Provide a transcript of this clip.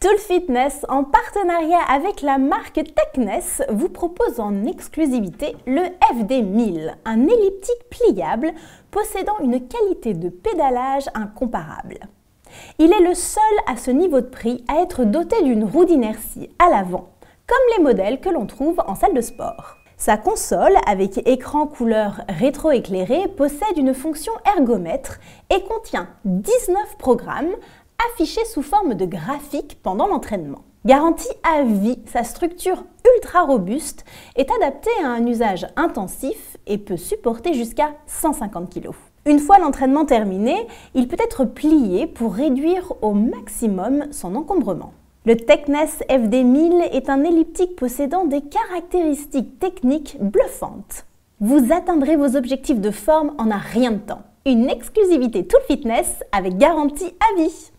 Tool Fitness, en partenariat avec la marque Techness, vous propose en exclusivité le FD1000, un elliptique pliable possédant une qualité de pédalage incomparable. Il est le seul à ce niveau de prix à être doté d'une roue d'inertie à l'avant, comme les modèles que l'on trouve en salle de sport. Sa console, avec écran couleur rétroéclairé, possède une fonction ergomètre et contient 19 programmes affiché sous forme de graphique pendant l'entraînement. Garantie à vie, sa structure ultra robuste est adaptée à un usage intensif et peut supporter jusqu'à 150 kg. Une fois l'entraînement terminé, il peut être plié pour réduire au maximum son encombrement. Le Techness FD1000 est un elliptique possédant des caractéristiques techniques bluffantes. Vous atteindrez vos objectifs de forme en un rien de temps. Une exclusivité Tool Fitness avec garantie à vie.